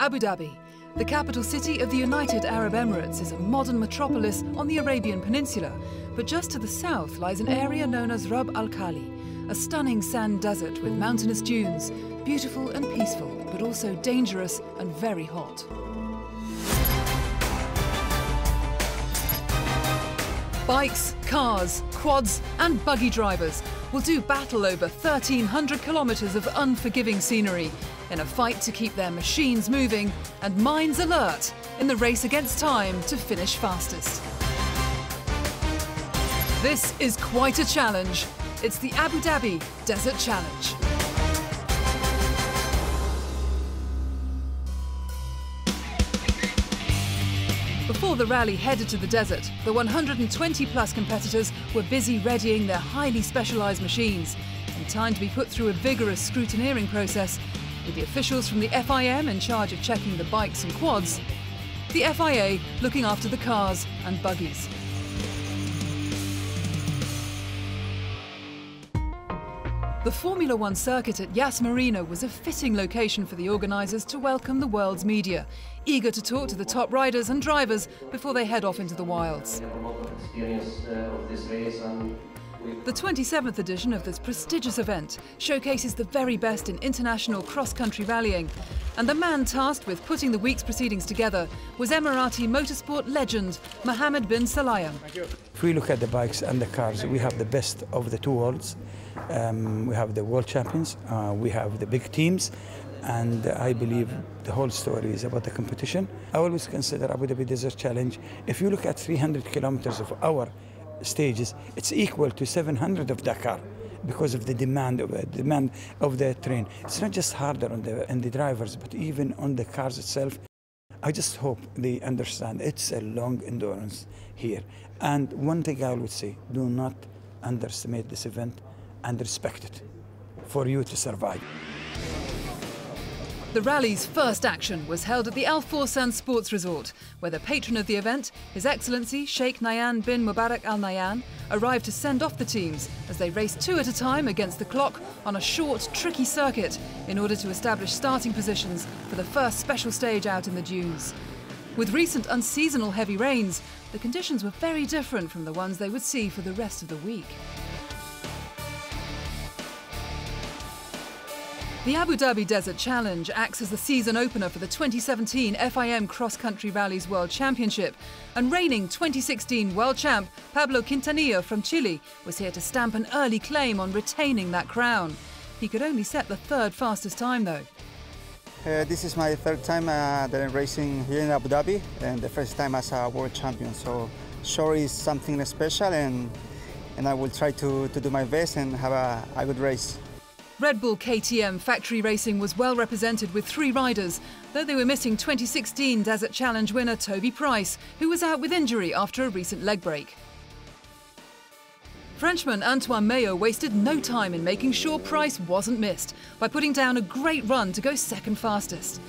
Abu Dhabi. The capital city of the United Arab Emirates is a modern metropolis on the Arabian Peninsula, but just to the south lies an area known as Rub al Khali, a stunning sand desert with mountainous dunes, beautiful and peaceful, but also dangerous and very hot. Bikes, cars, quads, and buggy drivers will do battle over 1,300 kilometres of unforgiving scenery in a fight to keep their machines moving and minds alert in the race against time to finish fastest. This is quite a challenge. It's the Abu Dhabi Desert Challenge. Before the rally headed to the desert, the 120 plus competitors were busy readying their highly specialised machines in time to be put through a vigorous scrutineering process with the officials from the FIM in charge of checking the bikes and quads, the FIA looking after the cars and buggies. The Formula One circuit at Yas Marina was a fitting location for the organisers to welcome the world's media, eager to talk to the top riders and drivers before they head off into the wilds. The 27th edition of this prestigious event showcases the very best in international cross-country rallying, and the man tasked with putting the week's proceedings together was Emirati motorsport legend Mohammed bin Sulayem. If we look at the bikes and the cars, we have the best of the two worlds. Um, we have the world champions, uh, we have the big teams, and I believe the whole story is about the competition. I always consider Abu Dhabi Desert Challenge, if you look at 300 kilometers of our stages, it's equal to 700 of Dakar because of the demand of it, demand of the train. It's not just harder on the, on the drivers, but even on the cars itself. I just hope they understand it's a long endurance here. And one thing I would say, do not underestimate this event and respect it for you to survive. The rally's first action was held at the Al Forsan Sports Resort, where the patron of the event, His Excellency Sheikh Nahyan bin Mubarak Al Nahyan, arrived to send off the teams as they raced two at a time against the clock on a short, tricky circuit in order to establish starting positions for the first special stage out in the dunes. With recent unseasonal heavy rains, the conditions were very different from the ones they would see for the rest of the week. The Abu Dhabi Desert Challenge acts as the season opener for the 2017 FIM Cross Country Rallies World Championship, and reigning 2016 world champ Pablo Quintanilla from Chile was here to stamp an early claim on retaining that crown. He could only set the third fastest time though. Uh, this is my third time uh, that I'm racing here in Abu Dhabi and the first time as a world champion. So sure is something special and, and I will try to, to do my best and have a, a good race. Red Bull KTM factory racing was well represented with three riders, though they were missing 2016 Desert Challenge winner Toby Price, who was out with injury after a recent leg break. Frenchman Antoine Meo wasted no time in making sure Price wasn't missed by putting down a great run to go second fastest.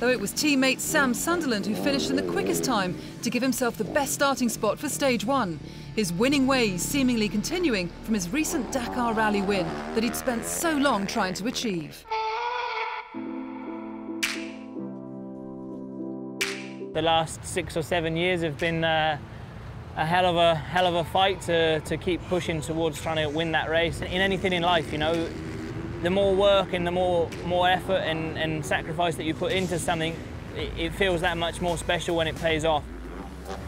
Though it was teammate Sam Sunderland who finished in the quickest time to give himself the best starting spot for stage one his winning ways seemingly continuing from his recent Dakar Rally win that he'd spent so long trying to achieve. The last six or seven years have been uh, a hell of a hell of a fight to, to keep pushing towards trying to win that race. In anything in life, you know, the more work and the more more effort and, and sacrifice that you put into something, it, it feels that much more special when it pays off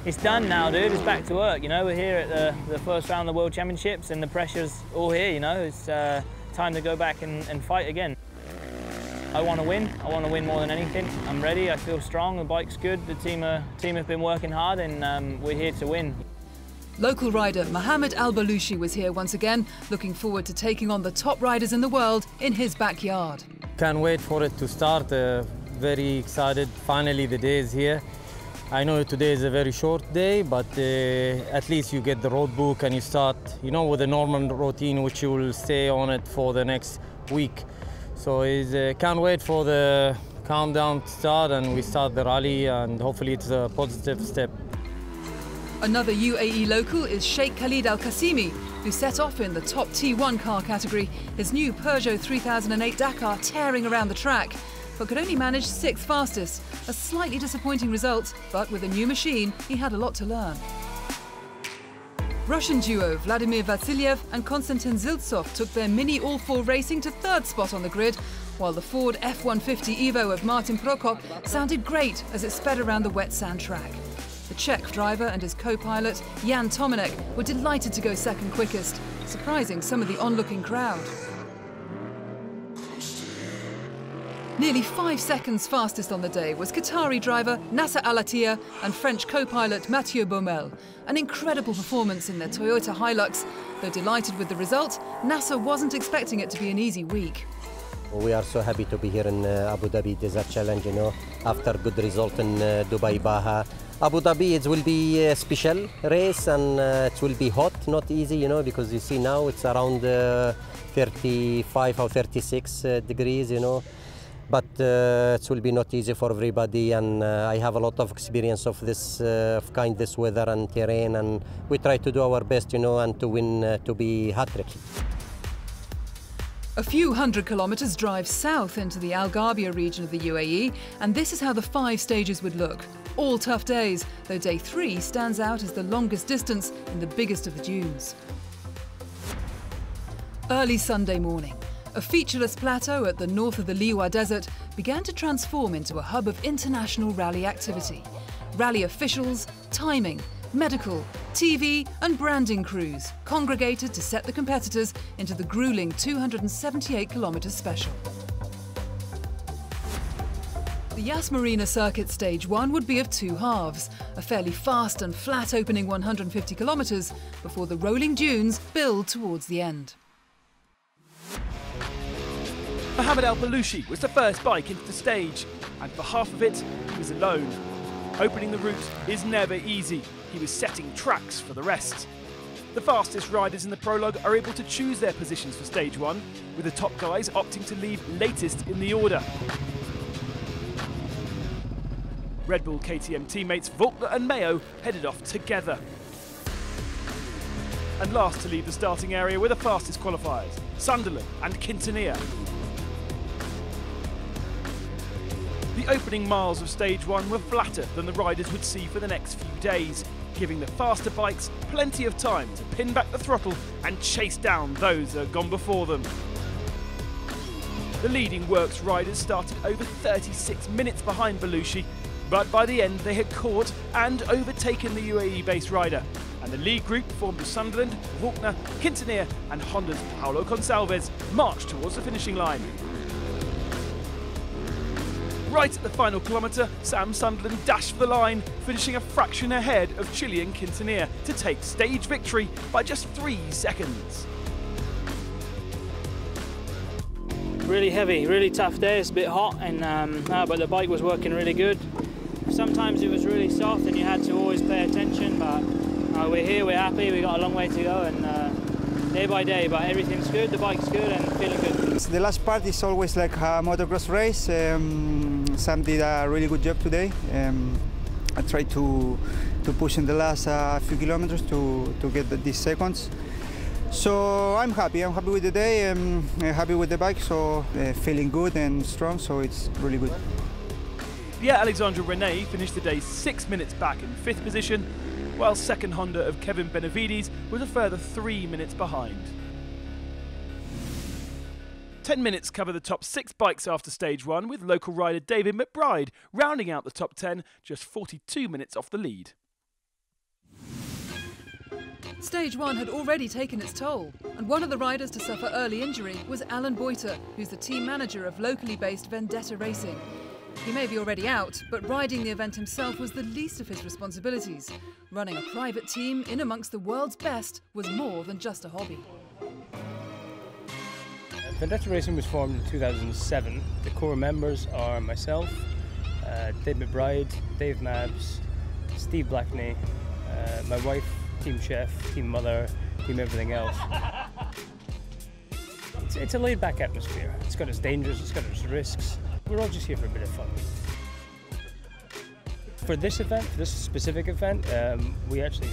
it's done now, dude. It's back to work. You know, we're here at the, the first round of the World Championships, and the pressure's all here. You know, it's uh, time to go back and, and fight again. I want to win. I want to win more than anything. I'm ready. I feel strong. The bike's good. The team are, team have been working hard, and um, we're here to win. Local rider Mohammed Al Balushi was here once again, looking forward to taking on the top riders in the world in his backyard. Can't wait for it to start. Uh, very excited. Finally, the day is here. I know today is a very short day, but uh, at least you get the road book and you start, you know, with a normal routine, which you will stay on it for the next week. So I uh, can't wait for the countdown to start and we start the rally and hopefully it's a positive step. Another UAE local is Sheikh Khalid Al Qasimi, who set off in the top T1 car category, his new Peugeot 3008 Dakar tearing around the track but could only manage sixth fastest. A slightly disappointing result, but with a new machine, he had a lot to learn. Russian duo Vladimir Vasilyev and Konstantin Zhiltsov took their Mini All 4 racing to third spot on the grid, while the Ford F-150 Evo of Martin Prokop sounded great as it sped around the wet sand track. The Czech driver and his co-pilot, Jan Tomanek, were delighted to go second quickest, surprising some of the onlooking crowd. Nearly five seconds fastest on the day was Qatari driver Nasser Al Attiyah and French co-pilot Mathieu Baumel. An incredible performance in their Toyota Hilux. Though delighted with the result, Nasser wasn't expecting it to be an easy week. We are so happy to be here in uh, Abu Dhabi Desert Challenge, you know, after good result in uh, Dubai Baja. Abu Dhabi, it will be a special race and uh, it will be hot, not easy, you know, because you see now it's around uh, 35 or 36 uh, degrees, you know but uh, it will be not easy for everybody and uh, I have a lot of experience of this uh, of kind this weather and terrain and we try to do our best you know and to win uh, to be hat trick. A few hundred kilometres drive south into the Al Gharbia region of the UAE and this is how the five stages would look. All tough days, though day three stands out as the longest distance in the biggest of the dunes. Early Sunday morning, a featureless plateau at the north of the Liwa Desert began to transform into a hub of international rally activity. Rally officials, timing, medical, TV, and branding crews congregated to set the competitors into the grueling 278 kilometre special. The Yas Marina Circuit Stage 1 would be of two halves, a fairly fast and flat opening 150 kilometres before the rolling dunes build towards the end. Mohamed El Balushi was the first bike into the stage, and for half of it, he was alone. Opening the route is never easy. He was setting tracks for the rest. The fastest riders in the prologue are able to choose their positions for stage one, with the top guys opting to leave latest in the order. Red Bull KTM teammates Walkner and Meo headed off together. And last to leave the starting area were the fastest qualifiers, Sunderland and Quintanilla. The opening miles of stage one were flatter than the riders would see for the next few days, giving the faster bikes plenty of time to pin back the throttle and chase down those that had gone before them. The leading works riders started over 36 minutes behind Balushi, but by the end they had caught and overtaken the UAE-based rider, and the lead group formed of Sunderland, Walkner, Quintanilla and Honda's Paulo Gonçalves marched towards the finishing line. Right at the final kilometre, Sam Sunderland dashed for the line, finishing a fraction ahead of Chilean Quintanilla to take stage victory by just three seconds. Really heavy, really tough day. It's a bit hot, and um, but the bike was working really good. Sometimes it was really soft, and you had to always pay attention. But uh, we're here, we're happy. We got a long way to go, and uh, day by day. But everything's good. The bike's good, and feeling good. The last part is always like a motocross race. Um, Sam did a really good job today. Um, I tried to to push in the last uh, few kilometers to to get the, these seconds. So I'm happy. I'm happy with the day. I'm happy with the bike. So uh, feeling good and strong. So it's really good. Pierre Alexandre Renet finished the day six minutes back in fifth position, while second Honda of Kevin Benavides was a further three minutes behind. 10 minutes cover the top six bikes after stage one, with local rider David McBride rounding out the top 10, just 42 minutes off the lead. Stage one had already taken its toll, and one of the riders to suffer early injury was Alan Boyter, who's the team manager of locally based Vendetta Racing. He may be already out, but riding the event himself was the least of his responsibilities. Running a private team in amongst the world's best was more than just a hobby. Vendetta Racing was formed in 2007. The core members are myself, uh, Dave McBride, Dave Mabs, Steve Blackney, uh, my wife, team chef, team mother, team everything else. It's, it's a laid back atmosphere. It's got its dangers, it's got its risks. We're all just here for a bit of fun. For this event, for this specific event, um, we actually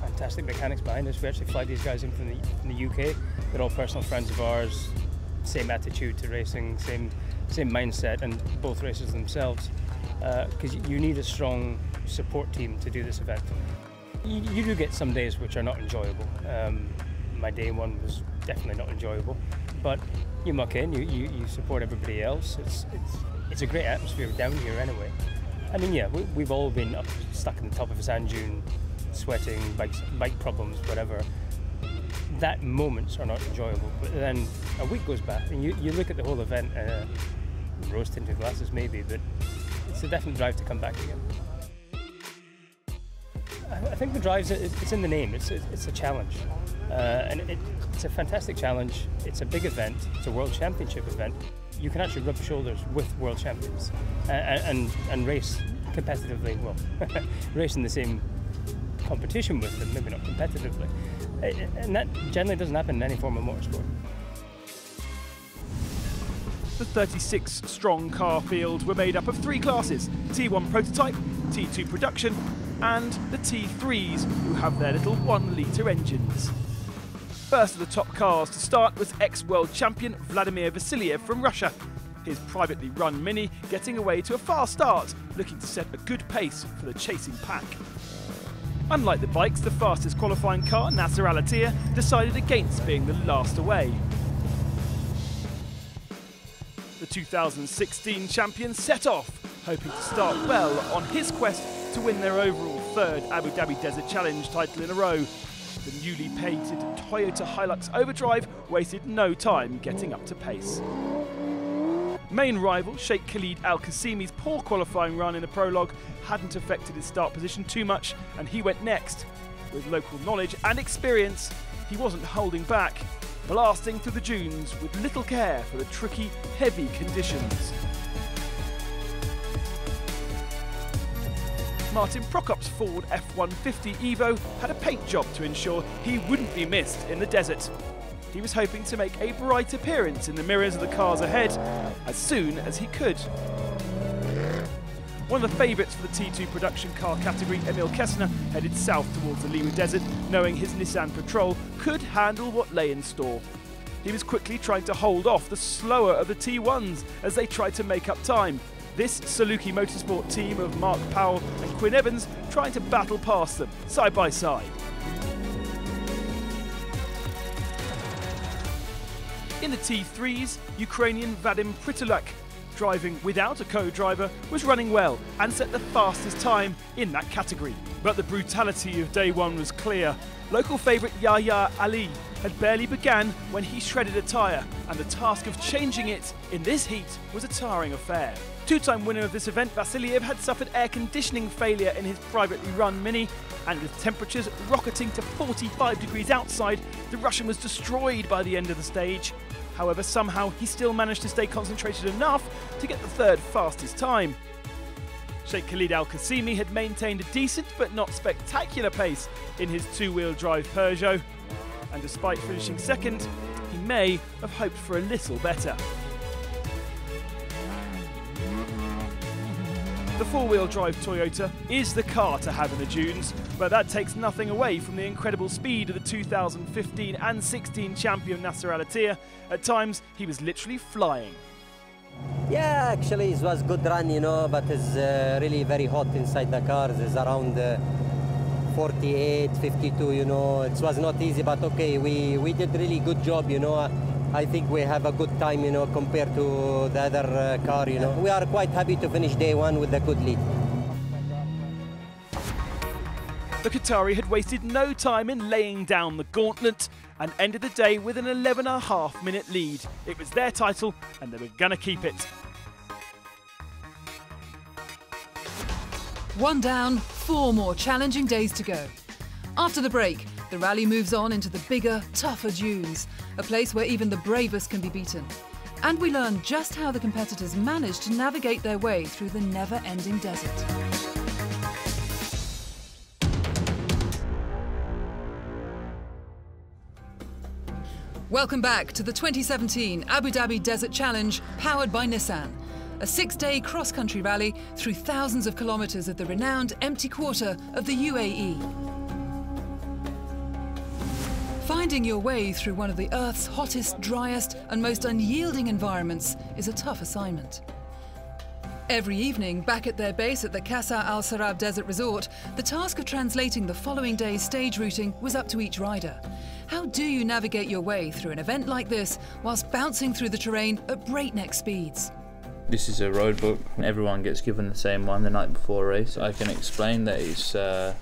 fantastic mechanics behind us. We actually fly these guys in from the, from the UK. They're all personal friends of ours. Same attitude to racing, same same mindset, and both races themselves, because uh, you need a strong support team to do this event. You, you do get some days which are not enjoyable. Um, my day one was definitely not enjoyable, but you muck in, you, you, you support everybody else. It's, it's, it's a great atmosphere down here anyway. I mean, yeah, we, have all been up, stuck in the top of a sand dune, sweating, bike, bike problems, whatever. That moments are not enjoyable. But then a week goes by, and you, you look at the whole event, uh, rose tinted glasses maybe, but it's a definite drive to come back again. I think the drive it's in the name. It's a, it's a challenge, uh, and it, it's a fantastic challenge. It's a big event. It's a world championship event. You can actually rub shoulders with world champions uh, and and, and race competitively. Well, race in the same competition with them, maybe not competitively, uh, and that generally doesn't happen in any form of motorsport. The 36 strong car field were made up of three classes T1 prototype, T2 production, and the T3s, who have their little one litre engines. First of the top cars to start was ex-world champion Vladimir Vasiliev from Russia. His privately run Mini getting away to a fast start, looking to set a good pace for the chasing pack. Unlike the bikes, the fastest qualifying car, Nasser Al decided against being the last away. The 2016 champion set off, hoping to start well on his quest to win their overall third Abu Dhabi Desert Challenge title in a row. The newly painted Toyota Hilux Overdrive wasted no time getting up to pace. Main rival Sheikh Khalid Al Qasimi's poor qualifying run in the prologue hadn't affected his start position too much, and he went next. With local knowledge and experience, he wasn't holding back, blasting through the dunes with little care for the tricky, heavy conditions. Martin Prokop's Ford F-150 Evo had a paint job to ensure he wouldn't be missed in the desert. He was hoping to make a bright appearance in the mirrors of the cars ahead as soon as he could. One of the favourites for the T2 production car category, Emil Kessner, headed south towards the Liwa Desert, knowing his Nissan Patrol could handle what lay in store. He was quickly trying to hold off the slower of the T1s as they tried to make up time, this Saluki Motorsport team of Mark Powell and Quinn Evans trying to battle past them, side by side. In the T3s, Ukrainian Vadim Pritulak, driving without a co-driver, was running well and set the fastest time in that category. But the brutality of day one was clear. Local favourite Yahya Ali had barely began when he shredded a tyre, and the task of changing it in this heat was a tiring affair. Two-time winner of this event, Vasiliev had suffered air conditioning failure in his privately run Mini, and with temperatures rocketing to 45 degrees outside, the Russian was destroyed by the end of the stage. However, somehow he still managed to stay concentrated enough to get the third fastest time. Sheikh Khalid Al Qasimi had maintained a decent but not spectacular pace in his two-wheel drive Peugeot, and despite finishing second, he may have hoped for a little better. The four-wheel drive Toyota is the car to have in the dunes, but that takes nothing away from the incredible speed of the 2015 and 16 champion Nasser Al Attiyah. At times, he was literally flying. Yeah, actually it was good run, you know, but it's uh, really very hot inside the cars. It's around uh, 48, 52, you know. It was not easy, but okay, we, we did really good job, you know. I think we have a good time, you know, compared to the other uh, car, you know. We are quite happy to finish day one with a good lead. The Qatari had wasted no time in laying down the gauntlet and ended the day with an 11 and a half minute lead. It was their title and they were going to keep it. One down, four more challenging days to go. After the break, the rally moves on into the bigger, tougher dunes, a place where even the bravest can be beaten. And we learn just how the competitors manage to navigate their way through the never ending desert. Welcome back to the 2017 Abu Dhabi Desert Challenge, powered by Nissan. A six day cross country rally through thousands of kilometres of the renowned empty quarter of the UAE. Finding your way through one of the Earth's hottest, driest, and most unyielding environments is a tough assignment. Every evening, back at their base at the Qasr Al Sarab Desert Resort, the task of translating the following day's stage routing was up to each rider. How do you navigate your way through an event like this whilst bouncing through the terrain at breakneck speeds? This is a road book. Everyone gets given the same one the night before a race. I can explain that it's uh,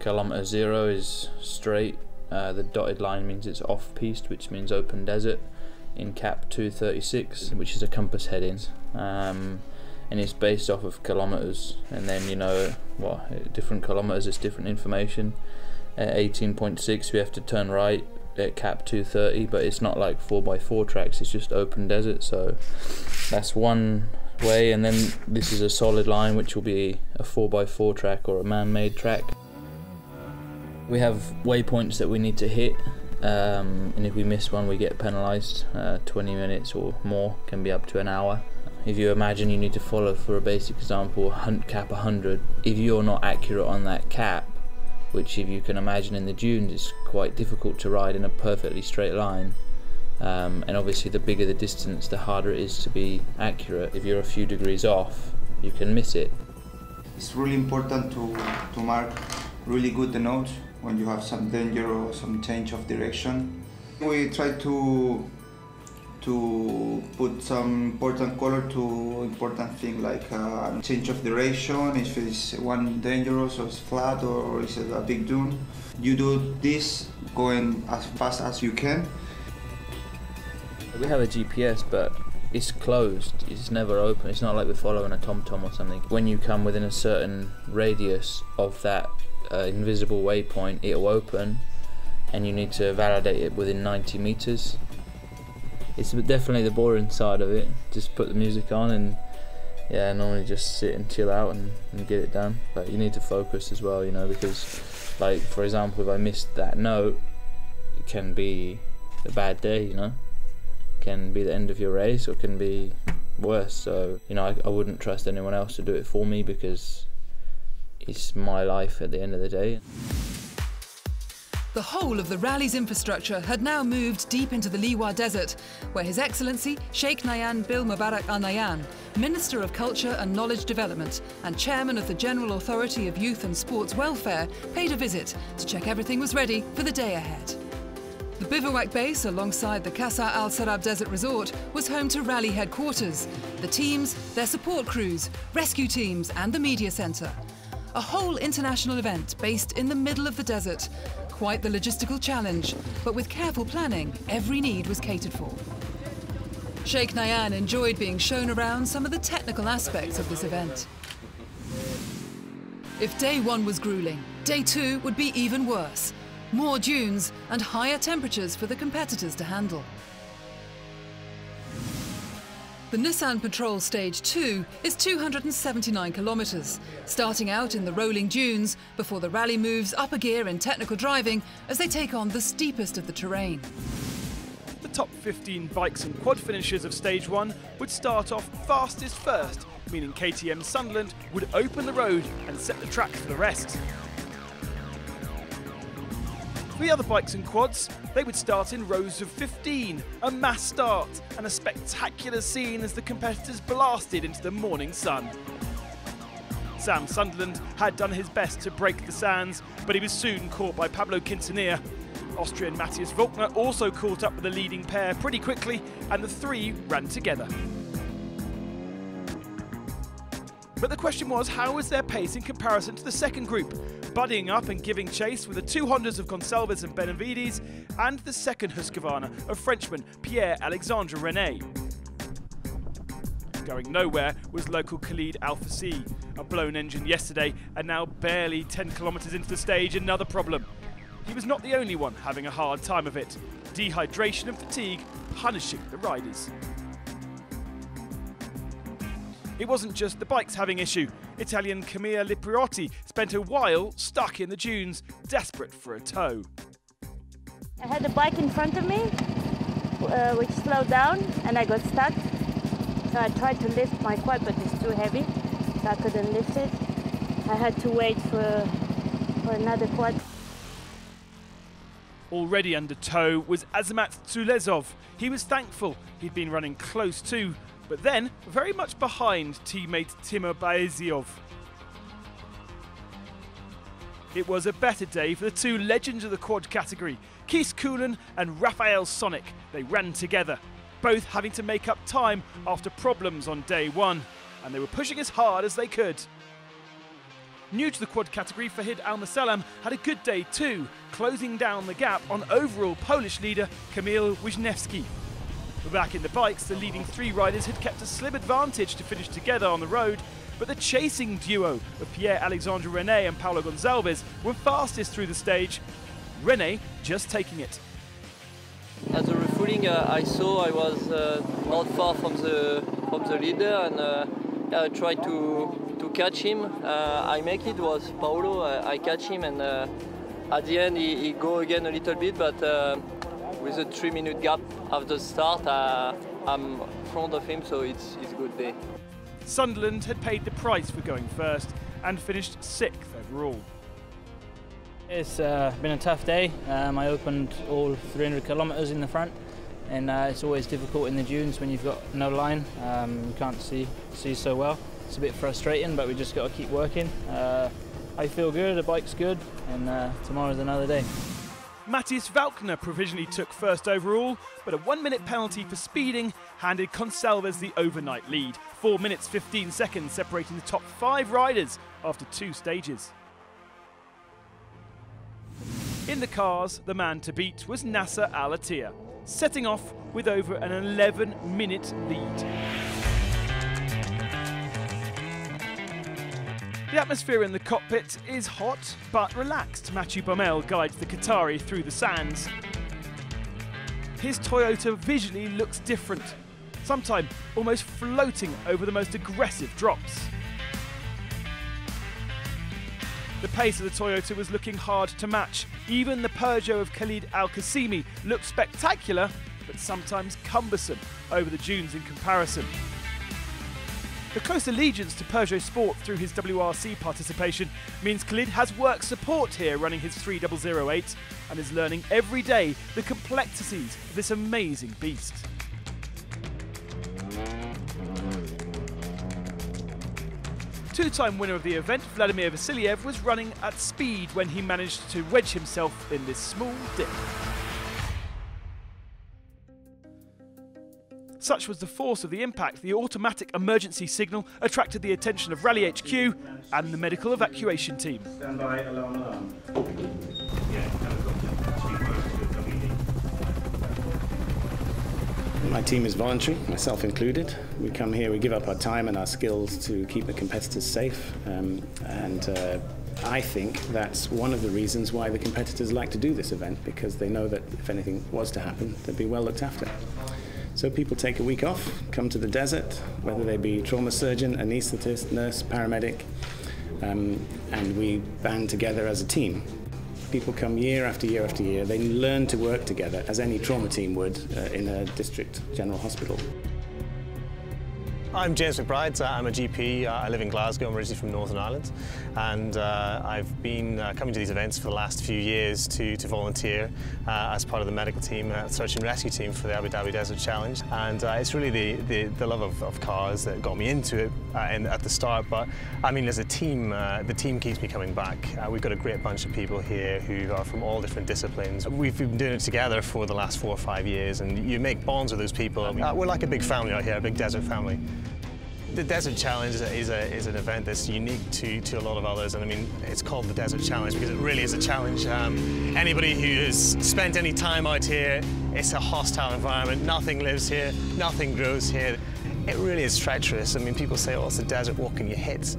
kilometre zero is straight. Uh, the dotted line means it's off piste, which means open desert. In cap 236, which is a compass heading. Um, and it's based off of kilometers and then you know what different kilometers is different information at 18.6 we have to turn right at cap 230 but it's not like 4x4 tracks it's just open desert so that's one way and then this is a solid line which will be a 4x4 track or a man-made track we have waypoints that we need to hit um, and if we miss one we get penalized uh, 20 minutes or more can be up to an hour if you imagine you need to follow, for a basic example, hunt cap 100, if you're not accurate on that cap, which if you can imagine in the dunes is quite difficult to ride in a perfectly straight line, um, and obviously the bigger the distance, the harder it is to be accurate. If you're a few degrees off, you can miss it. It's really important to, to mark really good the notes when you have some danger or some change of direction. We try to to put some important color to important thing like uh, change of duration, if it's one dangerous or it's flat or is it a big dune. You do this going as fast as you can. We have a GPS but it's closed, it's never open, it's not like we're following a TomTom -tom or something. When you come within a certain radius of that uh, invisible waypoint, it'll open and you need to validate it within 90 meters it's definitely the boring side of it. Just put the music on and yeah, normally just sit and chill out and, and get it done. But you need to focus as well, you know, because like for example, if I missed that note, it can be a bad day, you know. can be the end of your race or can be worse. So you know, I, I wouldn't trust anyone else to do it for me because it's my life at the end of the day. The whole of the rally's infrastructure had now moved deep into the Liwa Desert, where His Excellency Sheikh Nahyan Bil Mubarak Al Nahyan, Minister of Culture and Knowledge Development and Chairman of the General Authority of Youth and Sports Welfare, paid a visit to check everything was ready for the day ahead. The bivouac base alongside the Qasr Al Sarab Desert Resort was home to rally headquarters, the teams, their support crews, rescue teams, and the media centre. A whole international event based in the middle of the desert, quite the logistical challenge, but with careful planning, every need was catered for. Sheikh Nahyan enjoyed being shown around some of the technical aspects of this event. If day one was grueling, day two would be even worse. More dunes and higher temperatures for the competitors to handle. The Nissan Patrol Stage 2 is 279 kilometres, starting out in the rolling dunes before the rally moves up a gear in technical driving as they take on the steepest of the terrain. The top 15 bikes and quad finishers of Stage 1 would start off fastest first, meaning KTM Sunderland would open the road and set the track for the rest. The other bikes and quads, they would start in rows of 15, a mass start, and a spectacular scene as the competitors blasted into the morning sun. Sam Sunderland had done his best to break the sands, but he was soon caught by Pablo Quintanilla. Austrian Matthias Walkner also caught up with the leading pair pretty quickly, and the three ran together. But the question was, how was their pace in comparison to the second group? buddying up and giving chase with the two Hondas of Gonçalves and Benavides and the second Husqvarna of Frenchman Pierre-Alexandre Renet. Going nowhere was local Khalid Al-Fassi, a blown engine yesterday and now barely 10 kilometres into the stage, another problem. He was not the only one having a hard time of it. Dehydration and fatigue punishing the riders. It wasn't just the bikes having issue. Italian Camelia Liparoti spent a while stuck in the dunes, desperate for a tow. I had a bike in front of me, uh, which slowed down, and I got stuck. So I tried to lift my quad, but it's too heavy, so I couldn't lift it. I had to wait for, for another quad. Already under tow was Azamat Tulezov. He was thankful he'd been running close to, but then very much behind teammate Timur Baeziov. It was a better day for the two legends of the quad category, Kees Koolen and Rafal Sonik. They ran together, both having to make up time after problems on day one, and they were pushing as hard as they could. New to the quad category, Fahid Al Masalam had a good day too, closing down the gap on overall Polish leader Kamil Wisniewski. Back in the bikes, the leading three riders had kept a slim advantage to finish together on the road, but the chasing duo of Pierre-Alexandre Renet and Paulo Gonçalves were fastest through the stage, Renet just taking it. At the refueling uh, I saw I was uh, not far from the from the leader, and uh, I tried to to catch him. Uh, I make it was Paulo. I, I catch him, and uh, at the end he, he, go again a little bit, but uh, with a three-minute gap after the start, I'm in front of him, so it's it's a good day. Sunderland had paid the price for going first and finished sixth overall. It's uh, been a tough day. Um, I opened all 300 kilometres in the front, and uh, it's always difficult in the dunes when you've got no line. Um, you can't see see so well. It's a bit frustrating, but we just got to keep working. Uh, I feel good, the bike's good, and uh, tomorrow's another day. Matthias Walkner provisionally took first overall, but a one minute penalty for speeding handed Gonçalves the overnight lead. 4 minutes 15 seconds separating the top five riders after two stages. In the cars, the man to beat was Nasser Al Attiyah, setting off with over an 11 minute lead. The atmosphere in the cockpit is hot but relaxed. Mathieu Baumel guides the Qatari through the sands. His Toyota visually looks different, sometimes almost floating over the most aggressive drops. The pace of the Toyota was looking hard to match. Even the Peugeot of Khalid Al Qasimi looked spectacular, but sometimes cumbersome over the dunes in comparison. The close allegiance to Peugeot Sport through his WRC participation means Khalid has work support here running his 3008 and is learning every day the complexities of this amazing beast. Two-time winner of the event, Vladimir Vasiliev, was running at speed when he managed to wedge himself in this small dip. Such was the force of the impact, the automatic emergency signal attracted the attention of Rally HQ and the medical evacuation team. Stand by, alarm, alarm. My team is voluntary, myself included. We come here, we give up our time and our skills to keep the competitors safe. Um, and uh, I think that's one of the reasons why the competitors like to do this event, because they know that if anything was to happen, they'd be well looked after. So people take a week off, come to the desert, whether they be trauma surgeon, anaesthetist, nurse, paramedic, um, and we band together as a team people come year after year after year. They learn to work together as any trauma team would uh, in a district general hospital. I'm James McBride. Uh, I'm a GP. Uh, I live in Glasgow. I'm originally from Northern Ireland. And uh, I've been uh, coming to these events for the last few years to, to volunteer uh, as part of the medical team, uh, search and rescue team for the Abu Dhabi Desert Challenge. And it's really the, the, the love of, of, cars that got me into it Uh, in, at the start. But I mean, as a team, uh, the team keeps me coming back. Uh, we've got a great bunch of people here who are from all different disciplines. We've been doing it together for the last four or five years, and you make bonds with those people. we're like a big family out here, a big desert family. The Desert Challenge is, a, is an event that's unique to, to a lot of others, and I mean, it's called the Desert Challenge because it really is a challenge. Um, anybody who has spent any time out here, it's a hostile environment, nothing lives here, nothing grows here. It really is treacherous. I mean, people say, oh, it's a desert, walk can you hit?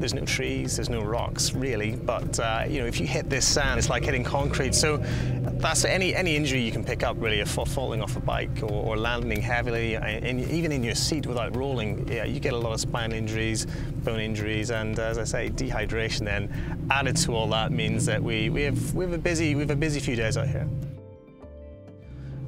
There's no trees, there's no rocks, really, but, uh, you know, if you hit this sand, it's like hitting concrete. So that's any, any injury you can pick up, really, of falling off a bike or, or landing heavily, and even in your seat without rolling, yeah, you get a lot of spine injuries, bone injuries, and as I say, dehydration then added to all that means that we, we, have, we, have, a busy, we have a busy few days out here.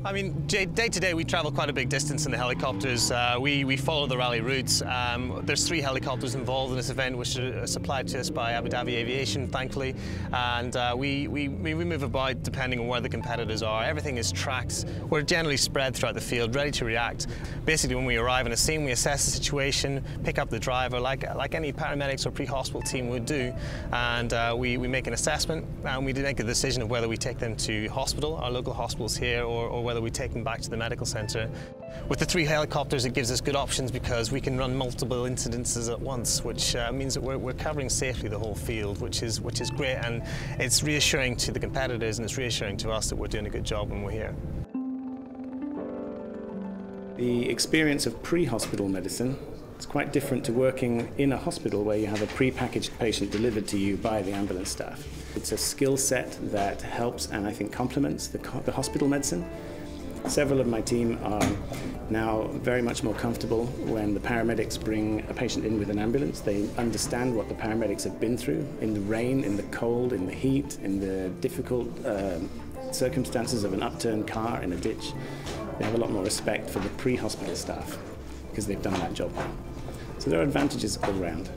I mean, day to day, we travel quite a big distance in the helicopters. Uh, we, we follow the rally routes. Um, there's three helicopters involved in this event, which are supplied to us by Abu Dhabi Aviation, thankfully. And uh, we, we, we move about depending on where the competitors are. Everything is tracked. We're generally spread throughout the field, ready to react. Basically, when we arrive in a scene, we assess the situation, pick up the driver, like, like any paramedics or pre-hospital team would do. And uh, we, we make an assessment, and we make a decision of whether we take them to hospital, our local hospitals here, or, or whether whether we take them back to the medical centre. With the three helicopters, it gives us good options because we can run multiple incidences at once, which uh, means that we're, we're, covering safely the whole field, which is, which is great. And it's reassuring to the competitors and it's reassuring to us that we're doing a good job when we're here. The experience of pre-hospital medicine is quite different to working in a hospital where you have a pre-packaged patient delivered to you by the ambulance staff. It's a skill set that helps and I think complements the, the hospital medicine. Several of my team are now very much more comfortable when the paramedics bring a patient in with an ambulance. They understand what the paramedics have been through in the rain, in the cold, in the heat, in the difficult uh, circumstances of an upturned car in a ditch. They have a lot more respect for the pre-hospital staff because they've done that job. So there are advantages all round.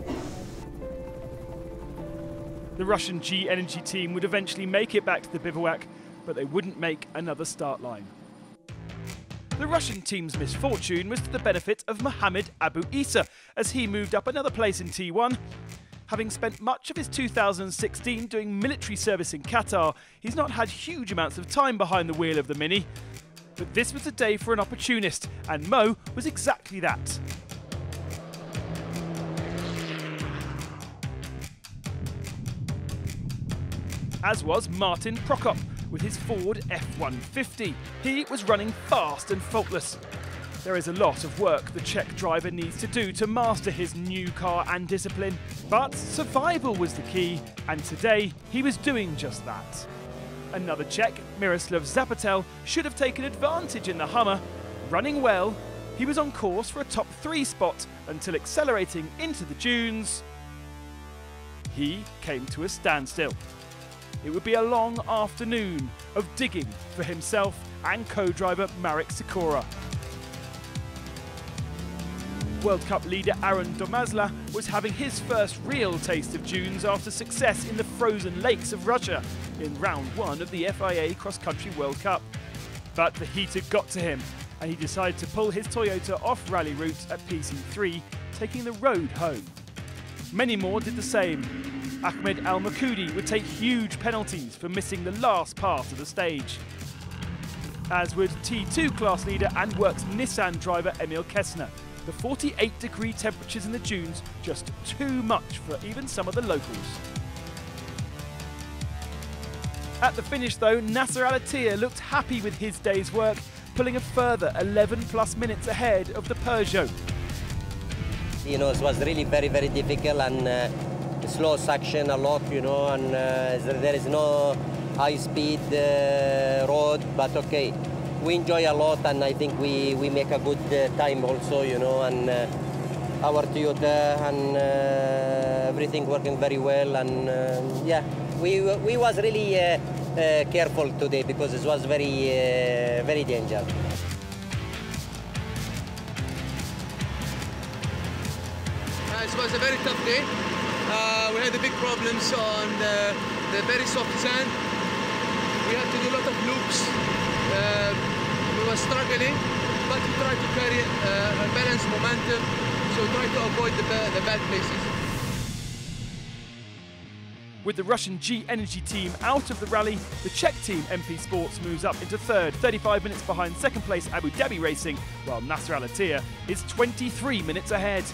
The Russian G Energy team would eventually make it back to the bivouac, but they wouldn't make another start line. The Russian team's misfortune was to the benefit of Mohamed Abu Isa as he moved up another place in T1. Having spent much of his 2016 doing military service in Qatar, he's not had huge amounts of time behind the wheel of the Mini. But this was a day for an opportunist, and Mo was exactly that. As was Martin Prokop, with his Ford F-150. He was running fast and faultless. There is a lot of work the Czech driver needs to do to master his new car and discipline, but survival was the key, and today he was doing just that. Another Czech, Miroslav Zapletal, should have taken advantage in the Hummer. Running well, he was on course for a top three spot until accelerating into the dunes, he came to a standstill it would be a long afternoon of digging for himself and co-driver Marek Sikora. World Cup leader Aaron Domžala was having his first real taste of dunes after success in the frozen lakes of Russia in round one of the FIA Cross Country World Cup. But the heat had got to him and he decided to pull his Toyota off rally route at PC3, taking the road home. Many more did the same, Ahmed Al Makudi would take huge penalties for missing the last part of the stage. As would T2 class leader and works Nissan driver Emil Kessner. The 48 degree temperatures in the dunes just too much for even some of the locals. At the finish though, Nasser Al Attiyah looked happy with his day's work, pulling a further 11 plus minutes ahead of the Peugeot. You know, it was really very, very difficult and uh, slow section a lot, you know, and uh, there is no high-speed uh, road, but okay, we enjoy a lot, and I think we, we make a good uh, time also, you know, and uh, our Toyota and uh, everything working very well, and uh, yeah, we we was really careful today because it was very very dangerous. it was a very tough day. Uh, we had the big problems on the, the, very soft sand. We had to do a lot of loops. Uh, we were struggling, but we tried to carry uh, a balanced momentum, so we tried to avoid the, the bad places. With the Russian G Energy team out of the rally, the Czech team MP Sports moves up into third, 35 minutes behind second place Abu Dhabi Racing, while Nasser Al is 23 minutes ahead.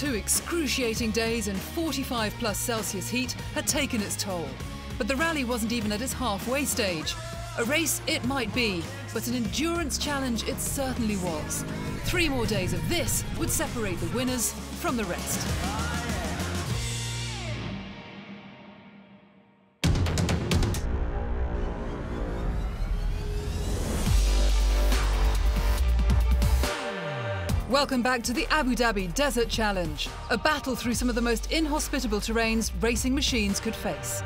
Two excruciating days in 45 plus Celsius heat had taken its toll. But the rally wasn't even at its halfway stage. A race it might be, but an endurance challenge it certainly was. Three more days of this would separate the winners from the rest. Welcome back to the Abu Dhabi Desert Challenge, a battle through some of the most inhospitable terrains racing machines could face.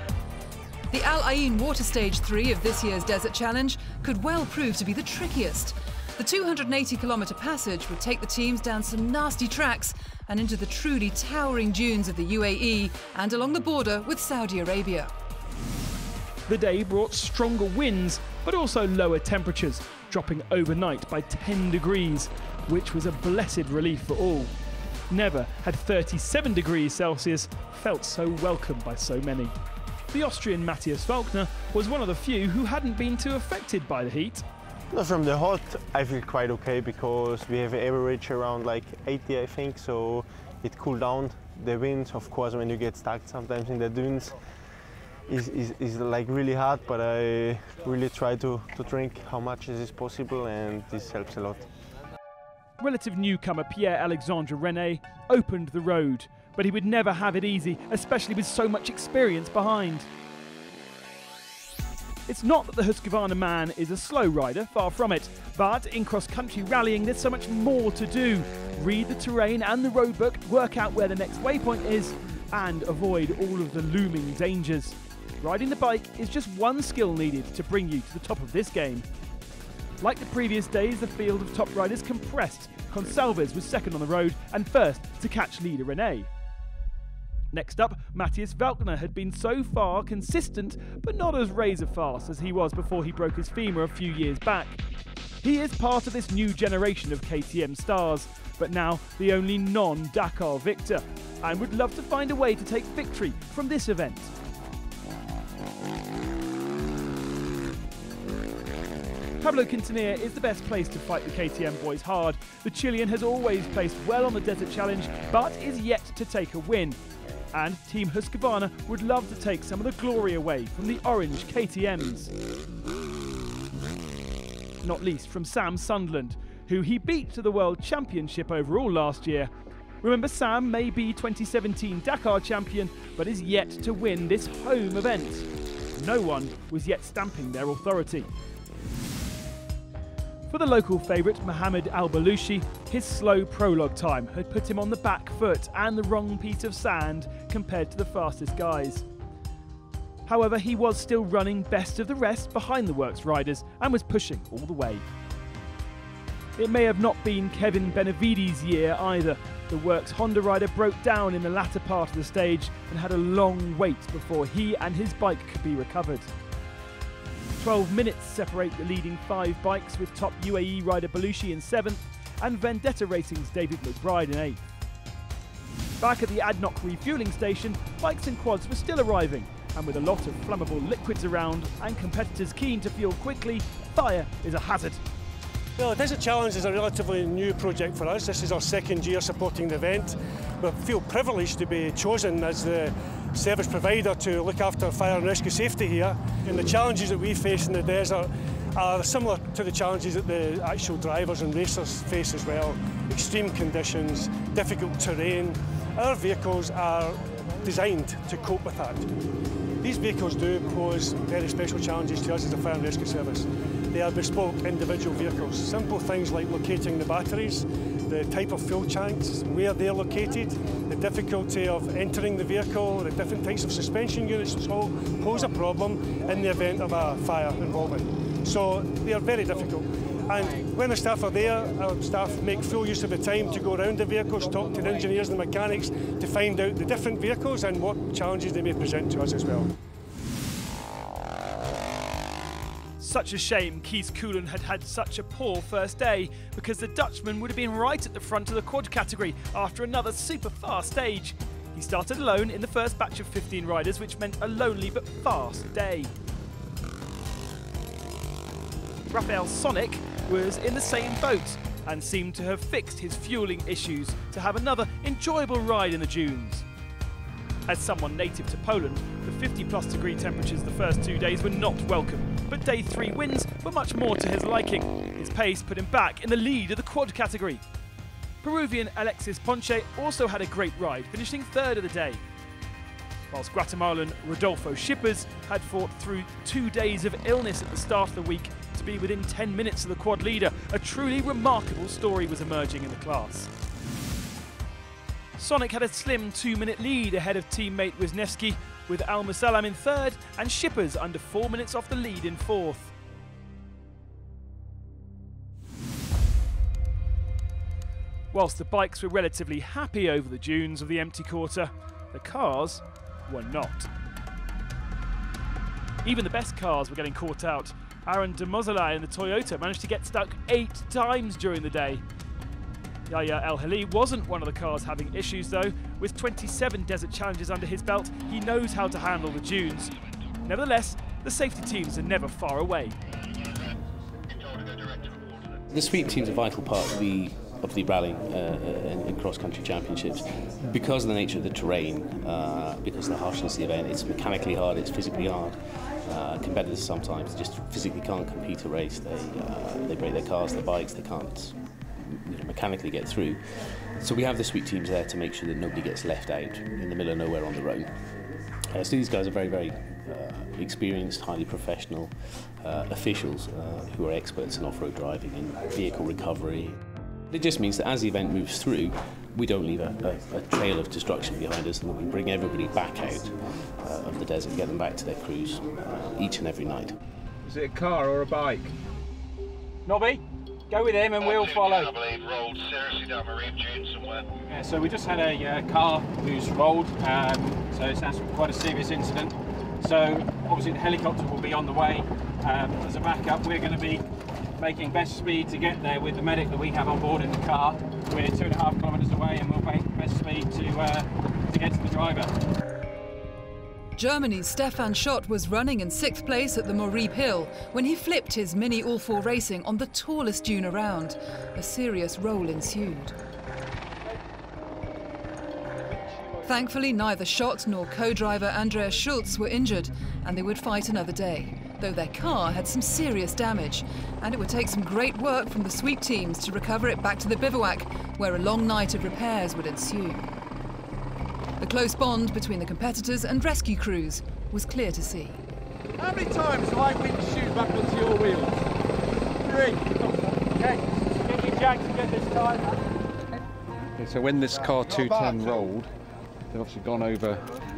The Al Ain Water Stage 3 of this year's Desert Challenge could well prove to be the trickiest. The 280 kilometre passage would take the teams down some nasty tracks and into the truly towering dunes of the UAE and along the border with Saudi Arabia. The day brought stronger winds, but also lower temperatures, dropping overnight by 10 degrees, which was a blessed relief for all. Never had 37 degrees Celsius felt so welcome by so many. The Austrian Matthias Walkner was one of the few who hadn't been too affected by the heat. From the hot, I feel quite okay because we have an average around like 80, I think, so it cooled down. The wind, of course, when you get stuck sometimes in the dunes, is, is, is like really hard, but I really try to, to drink how much as is possible, and this helps a lot. Relative newcomer Pierre Alexandre Renet opened the road, but he would never have it easy, especially with so much experience behind. It's not that the Husqvarna man is a slow rider, far from it, but in cross country rallying there's so much more to do. Read the terrain and the roadbook, work out where the next waypoint is, and avoid all of the looming dangers. Riding the bike is just one skill needed to bring you to the top of this game. Like the previous days, the field of top riders compressed. Gonçalves was second on the road and first to catch leader Renet. Next up, Matthias Walkner had been so far consistent, but not as razor fast as he was before he broke his femur a few years back. He is part of this new generation of KTM stars, but now the only non Dakar victor, and would love to find a way to take victory from this event. Pablo Quintanilla is the best place to fight the KTM boys hard. The Chilean has always placed well on the Desert Challenge, but is yet to take a win. And Team Husqvarna would love to take some of the glory away from the orange KTMs. Not least from Sam Sunderland, who he beat to the World Championship overall last year. Remember, Sam may be 2017 Dakar champion, but is yet to win this home event. No one was yet stamping their authority. For the local favourite, Mohamed Al Balushi, his slow prologue time had put him on the back foot and the wrong piece of sand compared to the fastest guys. However, he was still running best of the rest behind the works riders and was pushing all the way. It may have not been Kevin Benavides' year either. The works Honda rider broke down in the latter part of the stage and had a long wait before he and his bike could be recovered. 12 minutes separate the leading five bikes with top UAE rider Balushi in 7th and Vendetta Racing's David McBride in 8th. Back at the ADNOC refueling station, bikes and quads were still arriving, and with a lot of flammable liquids around and competitors keen to fuel quickly, fire is a hazard. Well, Desert Challenge is a relatively new project for us. This is our second year supporting the event. We feel privileged to be chosen as the service provider to look after fire and rescue safety here. And the challenges that we face in the desert are similar to the challenges that the actual drivers and racers face as well. Extreme conditions, difficult terrain. Our vehicles are designed to cope with that. These vehicles do pose very special challenges to us as a fire and rescue service. They are bespoke individual vehicles. Simple things like locating the batteries, the type of fuel tanks, where they're located, the difficulty of entering the vehicle, the different types of suspension units all pose a problem in the event of a fire involvement. So they are very difficult. And when the staff are there, our staff make full use of the time to go around the vehicles, talk to the engineers and the mechanics to find out the different vehicles and what challenges they may present to us as well. Such a shame Kees Koolen had had such a poor first day because the Dutchman would have been right at the front of the quad category after another super fast stage. He started alone in the first batch of 15 riders, which meant a lonely but fast day. Rafal Sonik was in the same boat and seemed to have fixed his fueling issues to have another enjoyable ride in the dunes. As someone native to Poland, the 50 plus degree temperatures the first two days were not welcome, but day three wins were much more to his liking. His pace put him back in the lead of the quad category. Peruvian Alexis Ponce also had a great ride, finishing third of the day. Whilst Guatemalan Rodolfo Schippers had fought through two days of illness at the start of the week to be within 10 minutes of the quad leader, a truly remarkable story was emerging in the class. Sonik had a slim two minute lead ahead of teammate Wisniewski, with Al Musallam in third and Schippers under four minutes off the lead in fourth. Whilst the bikes were relatively happy over the dunes of the empty quarter, the cars were not. Even the best cars were getting caught out. Aron Domžala in the Toyota managed to get stuck eight times during the day. Yahya El Hali wasn't one of the cars having issues though. With 27 desert challenges under his belt, he knows how to handle the dunes. Nevertheless, the safety teams are never far away. The sweep team's a vital part of the of the rallying uh, cross-country championships because of the nature of the terrain, uh, because of the harshness of the event. It's mechanically hard, it's physically hard. Uh, competitors sometimes just physically can't compete a race. They uh, they break their cars, their bikes, they can't mechanically get through. So we have the sweep teams there to make sure that nobody gets left out in the middle of nowhere on the road. Uh, so these guys are very, very uh, experienced, highly professional uh, officials uh, who are experts in off-road driving and vehicle recovery. It just means that as the event moves through, we don't leave a, a, a trail of destruction behind us and that we bring everybody back out uh, of the desert get them back to their crews uh, each and every night. Is it a car or a bike? Nobby, go with him and we'll follow. I believe rolled seriously down Marine Dune somewhere. Yeah, so we just had a uh, car who's rolled, um, so it's actually quite a serious incident. So obviously the helicopter will be on the way. Um, as a backup, we're going to be making best speed to get there with the medic that we have on board in the car. We're two and a half kilometres away and we'll make best speed to, uh, to get to the driver. Germany's Stefan Schott was running in sixth place at the Moreeb Hill when he flipped his Mini All 4 Racing on the tallest dune around. A serious roll ensued. Thankfully, neither Schott nor co-driver Andreas Schulz were injured, and they would fight another day, though their car had some serious damage, and it would take some great work from the sweep teams to recover it back to the bivouac, where a long night of repairs would ensue. The close bond between the competitors and rescue crews was clear to see. How many times do I win shoot back onto your wheels? Three. Okay, get your jack to get this time. Okay, so when this car 210 rolled, they've obviously gone over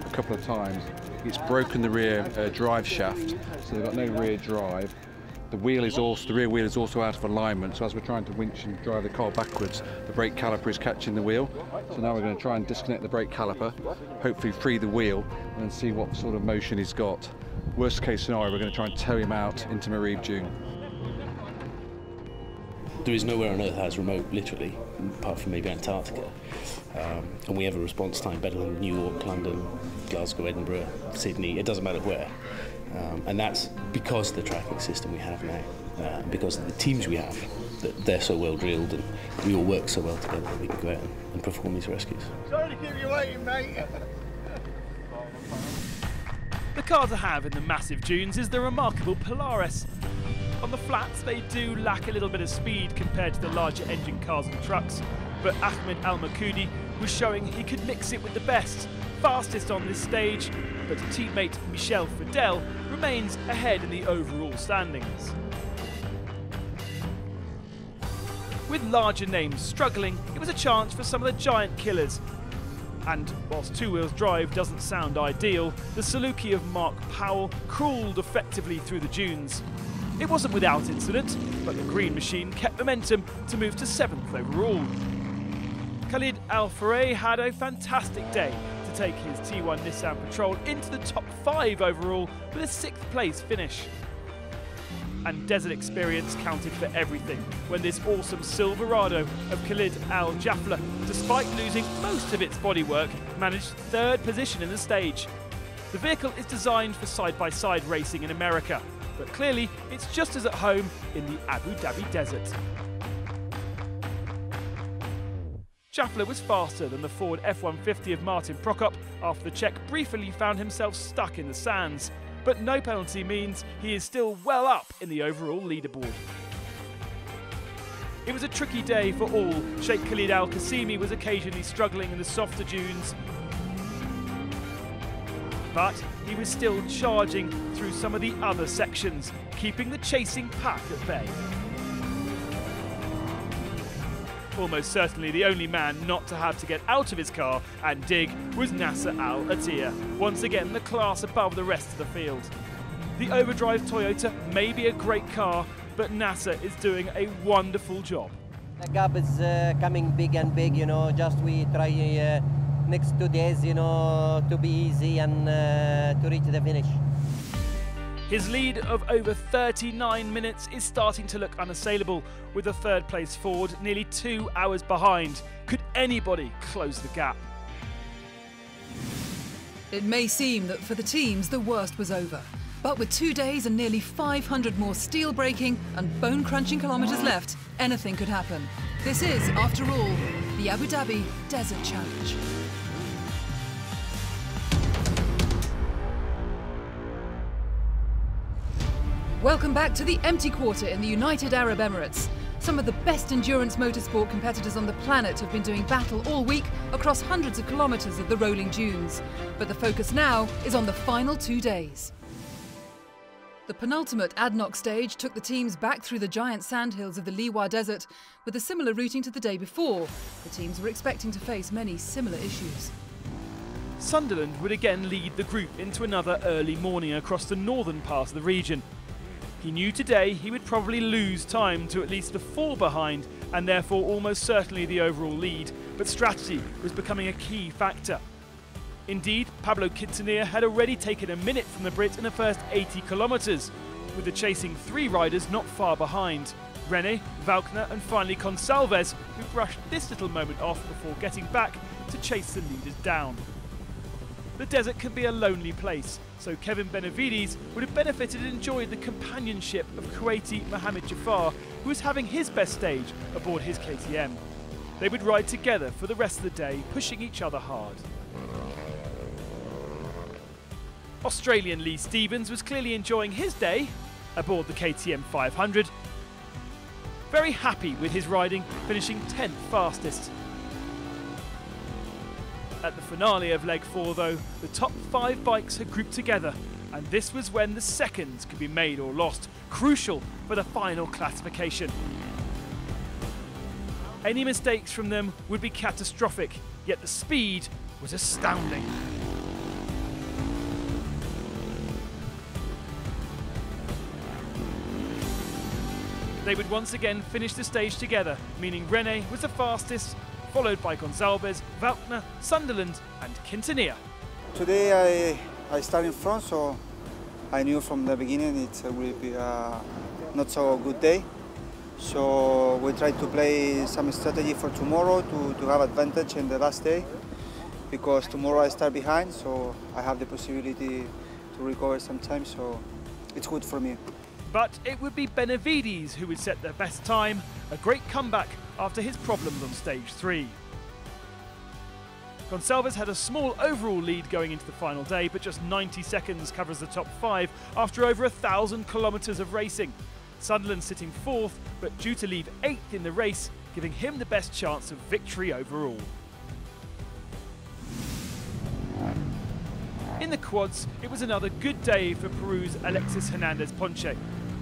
a couple of times. It's broken the rear uh, drive shaft, so they've got no rear drive. The wheel is also the rear wheel is also out of alignment. So as we're trying to winch and drive the car backwards, the brake caliper is catching the wheel. So now we're going to try and disconnect the brake caliper, hopefully free the wheel, and see what sort of motion he's got. Worst case scenario, we're going to try and tow him out into Moreeb Dune. There is nowhere on earth as remote, literally, apart from maybe Antarctica. Um, and we have a response time better than New York, London, Glasgow, Edinburgh, Sydney, it doesn't matter where. Um, and that's because of the tracking system we have now, uh, because of the teams we have, that they're so well drilled and we all work so well together that we can go out and, and perform these rescues. Sorry to keep you waiting, mate. The car to have in the massive dunes is the remarkable Polaris. On the flats, they do lack a little bit of speed compared to the larger engine cars and trucks, but Ahmed Al Makoudi was showing he could mix it with the best, fastest on this stage, but teammate Michel Fidel remains ahead in the overall standings. With larger names struggling, it was a chance for some of the giant killers. And whilst two wheels drive doesn't sound ideal, the Saluki of Mark Powell crawled effectively through the dunes. It wasn't without incident, but the green machine kept momentum to move to 7th overall. Khalid Al Faray had a fantastic day take his T1 Nissan Patrol into the top 5 overall with a 6th place finish. And desert experience counted for everything when this awesome Silverado of Khalid Al Jafla, despite losing most of its bodywork, managed third position in the stage. The vehicle is designed for side by side racing in America, but clearly it's just as at home in the Abu Dhabi desert. Jafla was faster than the Ford F-150 of Martin Prokop after the Czech briefly found himself stuck in the sands, but no penalty means he is still well up in the overall leaderboard. It was a tricky day for all. Sheikh Khalid Al Qasimi was occasionally struggling in the softer dunes, but he was still charging through some of the other sections, keeping the chasing pack at bay. Almost certainly the only man not to have to get out of his car and dig was Nasser Al Attiyah, once again the class above the rest of the field. The overdrive Toyota may be a great car, but Nasser is doing a wonderful job. The gap is uh, coming big and big, you know, just we try uh, next two days, you know, to be easy and uh, to reach the finish. His lead of over 39 minutes is starting to look unassailable, with a third place Ford nearly two hours behind. Could anybody close the gap? It may seem that for the teams the worst was over. But with two days and nearly 500 more steel breaking and bone crunching kilometres left, anything could happen. This is, after all, the Abu Dhabi Desert Challenge. Welcome back to the empty quarter in the United Arab Emirates. Some of the best endurance motorsport competitors on the planet have been doing battle all week across hundreds of kilometres of the rolling dunes. But the focus now is on the final two days. The penultimate ADNOC stage took the teams back through the giant sandhills of the Liwa Desert with a similar routing to the day before. The teams were expecting to face many similar issues. Sunderland would again lead the group into another early morning across the northern part of the region. He knew today he would probably lose time to at least the four behind and therefore almost certainly the overall lead, but strategy was becoming a key factor. Indeed, Pablo Quintanilla had already taken a minute from the Brit in the first 80 kilometres, with the chasing three riders not far behind. Renet, Walkner and finally Gonçalves, who brushed this little moment off before getting back to chase the leaders down. The desert can be a lonely place, so Kevin Benavides would have benefited and enjoyed the companionship of Kuwaiti Mohamed Jafar, who was having his best stage aboard his KTM. They would ride together for the rest of the day, pushing each other hard. Australian Lee Stevens was clearly enjoying his day aboard the KTM 500. Very happy with his riding, finishing 10th fastest. At the finale of leg 4 though, the top 5 bikes had grouped together and this was when the seconds could be made or lost, crucial for the final classification. Any mistakes from them would be catastrophic, yet the speed was astounding. They would once again finish the stage together, meaning Renet was the fastest, followed by Gonçalves, Walkner, Sunderland and Quintanilla. Today I, I start in front, so I knew from the beginning it will be a not so good day. So we try to play some strategy for tomorrow to, to have advantage in the last day because tomorrow I start behind, so I have the possibility to recover some time, so it's good for me. But it would be Benavides who would set the best time, a great comeback after his problems on stage three. Gonçalves had a small overall lead going into the final day, but just 90 seconds covers the top five after over a thousand kilometres of racing. Sunderland sitting fourth, but due to leave eighth in the race, giving him the best chance of victory overall. In the quads, it was another good day for Peru's Alexis Hernandez Ponce,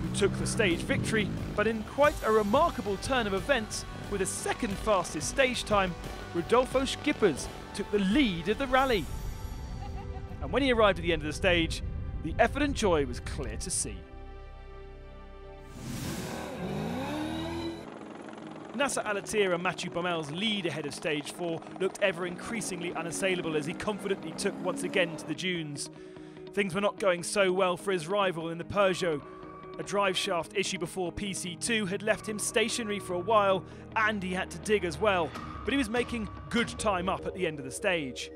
who took the stage victory, but in quite a remarkable turn of events, with a second fastest stage time, Rodolfo Schippers took the lead of the rally. And when he arrived at the end of the stage, the effort and joy was clear to see. Nasser Al Attiyah and Mathieu Baumel's lead ahead of stage four looked ever increasingly unassailable as he confidently took once again to the dunes. Things were not going so well for his rival in the Peugeot. A drive shaft issue before PC2 had left him stationary for a while and he had to dig as well, but he was making good time up at the end of the stage.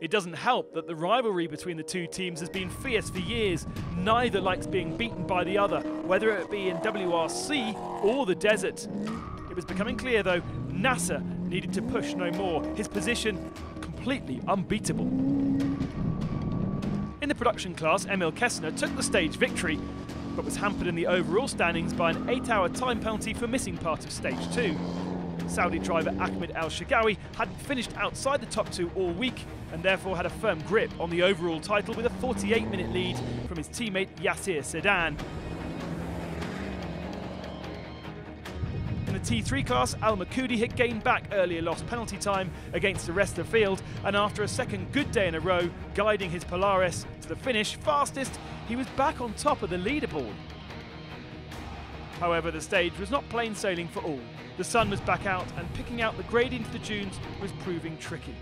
It doesn't help that the rivalry between the two teams has been fierce for years. Neither likes being beaten by the other, whether it be in WRC or the desert. It was becoming clear, though, Nasser needed to push no more, his position completely unbeatable. In the production class, Emil Kessner took the stage victory, but was hampered in the overall standings by an eight hour time penalty for missing part of stage two. Saudi driver Ahmed El Shagawi hadn't finished outside the top two all week and therefore had a firm grip on the overall title with a 48 minute lead from his teammate Yassir Seaidan. T3 class, Al Makudi had gained back earlier lost penalty time against the rest of the field, and after a second good day in a row, guiding his Polaris to the finish fastest, he was back on top of the leaderboard. However, the stage was not plain sailing for all. The sun was back out, and picking out the gradient of the dunes was proving tricky.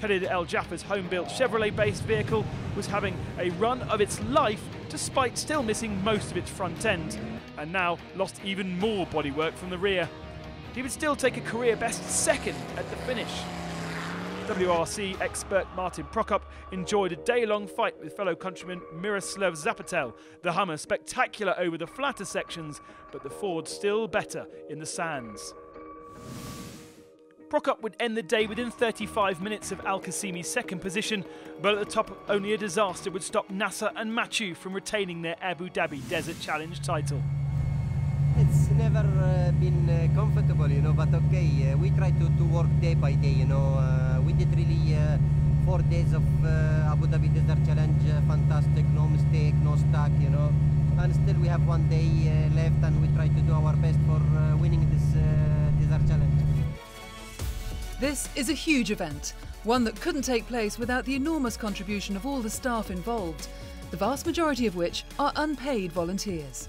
Khalid El Jafla's home-built Chevrolet-based vehicle was having a run of its life despite still missing most of its front end, and now lost even more bodywork from the rear. He would still take a career best second at the finish. WRC expert Martin Prokop enjoyed a day-long fight with fellow countryman Miroslav Zapletal. The Hummer spectacular over the flatter sections, but the Ford still better in the sands. Prokop would end the day within 35 minutes of Al Qasimi's second position, but at the top only a disaster would stop Nasser and Mathieu from retaining their Abu Dhabi Desert Challenge title. It's never uh, been uh, comfortable, you know, but okay, uh, we try to, to work day by day, you know. Uh, we did really uh, four days of uh, Abu Dhabi Desert Challenge, fantastic, no mistake, no stuck, you know. And still we have one day left and we try to do our best for winning this Desert Challenge. This is a huge event, one that couldn't take place without the enormous contribution of all the staff involved, the vast majority of which are unpaid volunteers.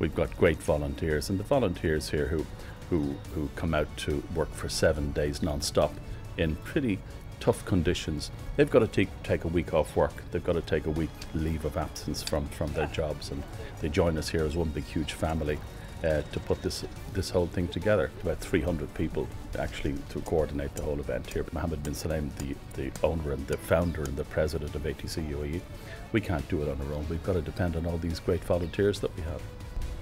We've got great volunteers, and the volunteers here who, who, who come out to work for seven days non-stop in pretty tough conditions. They've got to take, take a week off work. They've got to take a week leave of absence from, from their jobs, and they join us here as one big, huge family uh, to put this this whole thing together. About 300 people actually to coordinate the whole event here. Mohammed bin Sulayem, the, the owner and the founder and the president of ATC UAE, we can't do it on our own. We've got to depend on all these great volunteers that we have.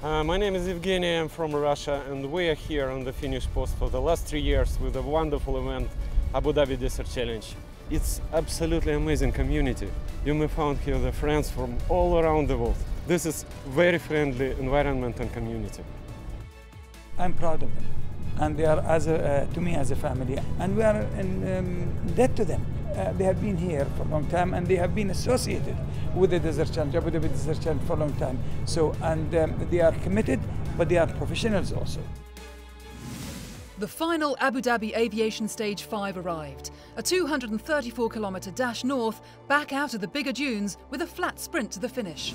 Uh, my name is Evgeny, I'm from Russia and we are here on the finish post for the last three years with a wonderful event, Abu Dhabi Desert Challenge. It's absolutely amazing community. You may find here the friends from all around the world. This is very friendly environment and community. I'm proud of them, and they are as a, uh, to me as a family, and we are in um, debt to them. Uh, they have been here for a long time, and they have been associated with the Desert Challenge, Abu Dhabi Desert Challenge for a long time. So, and um, they are committed, but they are professionals also. The final Abu Dhabi Aviation Stage 5 arrived. A 234 kilometre dash north, back out of the bigger dunes with a flat sprint to the finish.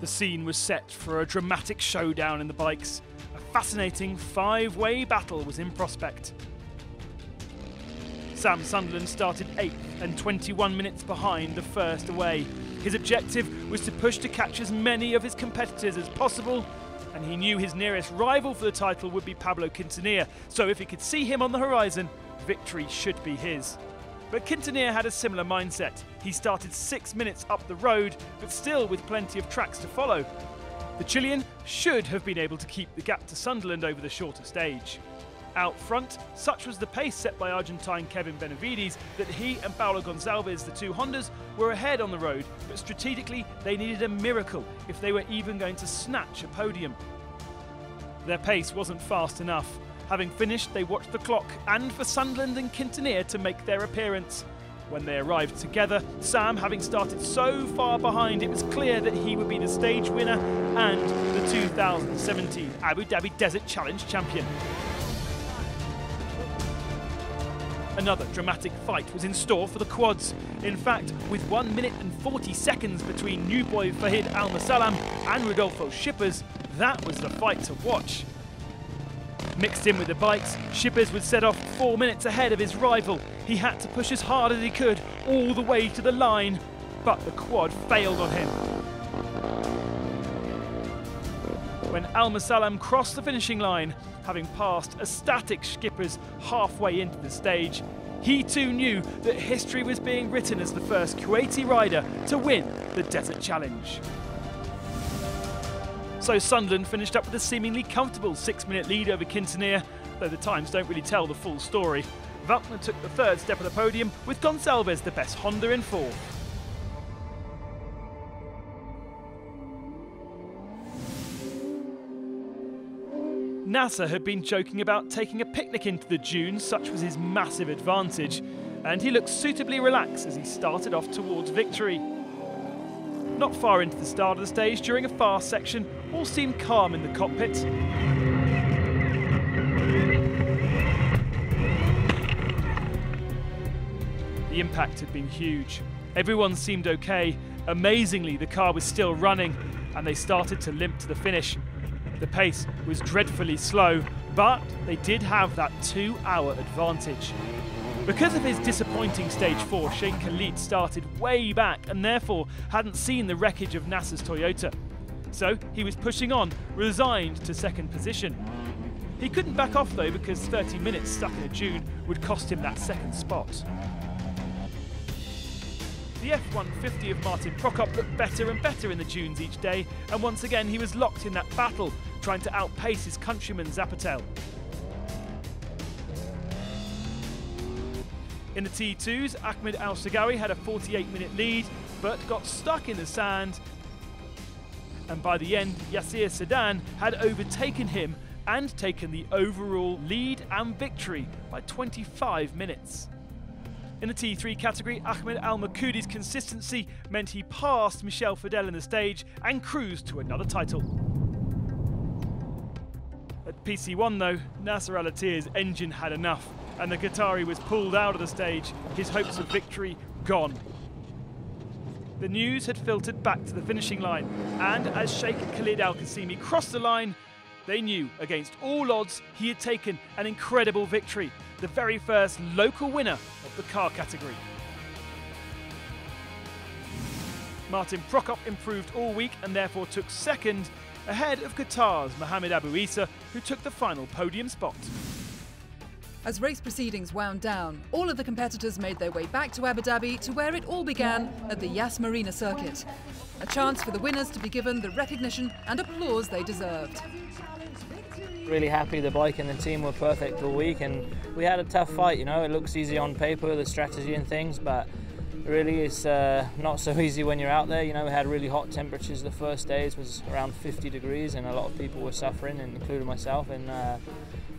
The scene was set for a dramatic showdown in the bikes. A fascinating five way battle was in prospect. Sam Sunderland started 8th and 21 minutes behind the first away. His objective was to push to catch as many of his competitors as possible, and he knew his nearest rival for the title would be Pablo Quintanilla, so if he could see him on the horizon, victory should be his. But Quintanilla had a similar mindset. He started six minutes up the road, but still with plenty of tracks to follow. The Chilean should have been able to keep the gap to Sunderland over the shorter stage. Out front, such was the pace set by Argentine Kevin Benavides that he and Paulo Gonçalves, the two Hondas, were ahead on the road, but strategically they needed a miracle if they were even going to snatch a podium. Their pace wasn't fast enough, Having finished, they watched the clock and for Sunderland and Quintanilla to make their appearance. When they arrived together, Sam, having started so far behind, it was clear that he would be the stage winner and the 2017 Abu Dhabi Desert Challenge champion. Another dramatic fight was in store for the quads. In fact, with 1 minute and 40 seconds between new boy Fahid Al Musallam and Rodolfo Schippers, that was the fight to watch. Mixed in with the bikes, Schippers would set off four minutes ahead of his rival. He had to push as hard as he could all the way to the line, but the quad failed on him. When Al Musallam crossed the finishing line, having passed a static Schippers halfway into the stage, he too knew that history was being written as the first Kuwaiti rider to win the Desert Challenge. So Sunderland finished up with a seemingly comfortable six-minute lead over Quintanilla, though the times don't really tell the full story. Veltman took the third step of the podium, with Gonçalves the best Honda in fourth. Nasser had been joking about taking a picnic into the dunes, such was his massive advantage, and he looked suitably relaxed as he started off towards victory. Not far into the start of the stage, during a fast section, all seemed calm in the cockpit. The impact had been huge. Everyone seemed okay. Amazingly, the car was still running, and they started to limp to the finish. The pace was dreadfully slow, but they did have that two hour advantage. Because of his disappointing stage 4, Sheikh Khalid started way back and therefore hadn't seen the wreckage of Nasser's Toyota. So he was pushing on, resigned to second position. He couldn't back off though because 30 minutes stuck in a dune would cost him that second spot. The F-150 of Martin Prokop looked better and better in the dunes each day, and once again he was locked in that battle, trying to outpace his countryman Zapletal. In the T2s, Ahmed Al Shagawi had a 48 minute lead, but got stuck in the sand. And by the end, Yassir Seaidan had overtaken him and taken the overall lead and victory by 25 minutes. In the T3 category, Ahmed Al Makoudi's consistency meant he passed Michel Fadel in the stage and cruised to another title. At PC1 though, Nasser Al Attiyah's engine had enough and the Qatari was pulled out of the stage, his hopes of victory gone. The news had filtered back to the finishing line, and as Sheikh Khalid Al Qasimi crossed the line, they knew against all odds he had taken an incredible victory, the very first local winner of the car category. Martin Prokop improved all week and therefore took second, ahead of Qatar's Mohamed Abu Issa, who took the final podium spot. As race proceedings wound down, all of the competitors made their way back to Abu Dhabi to where it all began at the Yas Marina circuit. A chance for the winners to be given the recognition and applause they deserved. Really happy the bike and the team were perfect all week and we had a tough fight, you know, it looks easy on paper, the strategy and things, but really it's uh, not so easy when you're out there. You know, we had really hot temperatures the first days, was around 50 degrees and a lot of people were suffering, including myself. And uh,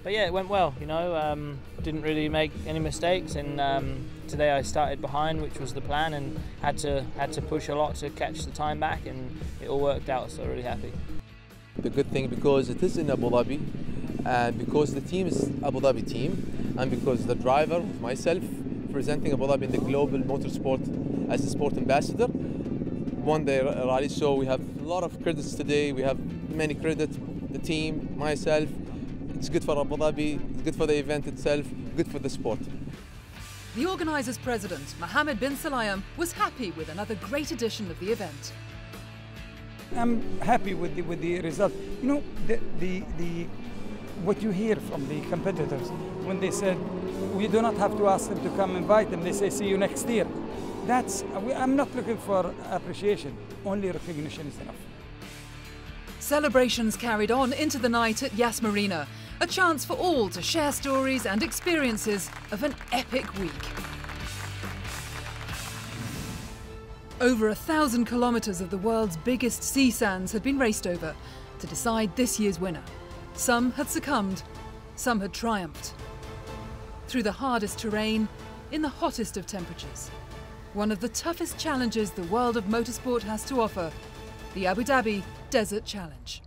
but yeah, it went well. You know, um, didn't really make any mistakes, and um, today I started behind, which was the plan, and had to had to push a lot to catch the time back, and it all worked out. So really happy. The good thing because it is in Abu Dhabi, and because the team is Abu Dhabi team, and because the driver myself presenting Abu Dhabi in the global motorsport as a sport ambassador won the rally. So we have a lot of credits today. We have many credits, the team, myself, it's good for Abu Dhabi, it's good for the event itself, good for the sport. The organisers' president, Mohammed bin Sulayem, was happy with another great edition of the event. I'm happy with the, with the result. You know, the, the, the, what you hear from the competitors when they said, we do not have to ask them to come invite them, they say, see you next year. That's, I'm not looking for appreciation, only recognition is enough. Celebrations carried on into the night at Yas Marina, a chance for all to share stories and experiences of an epic week. Over a thousand kilometres of the world's biggest sea sands had been raced over to decide this year's winner. Some had succumbed, some had triumphed. Through the hardest terrain, in the hottest of temperatures. One of the toughest challenges the world of motorsport has to offer, the Abu Dhabi Desert Challenge.